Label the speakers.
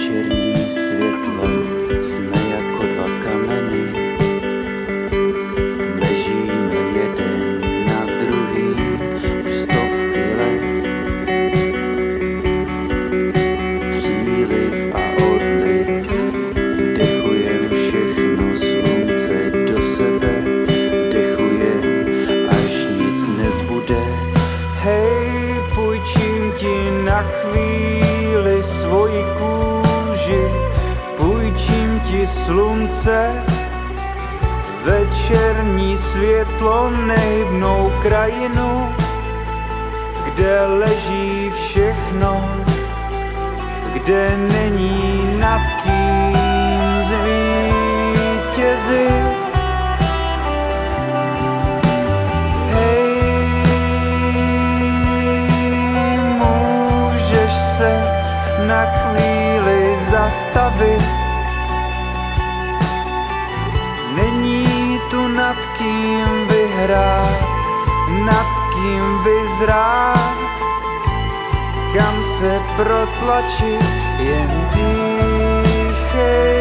Speaker 1: podvečerní světlo, jsme jako dva kameny. Ležíme jeden na druhý už stovky let. Příliv a odliv, vdechujem všechno slunce do sebe, vdechujem, až nic nezbude. Hej, půjčím ti na chvíli slunce, večerní světlo, nehybnou krajinu, kde leží všechno kde není nad kým zvítězit. Hej, můžeš se na chvíli zastavit. rád, kam se protlačit, jen dýchej.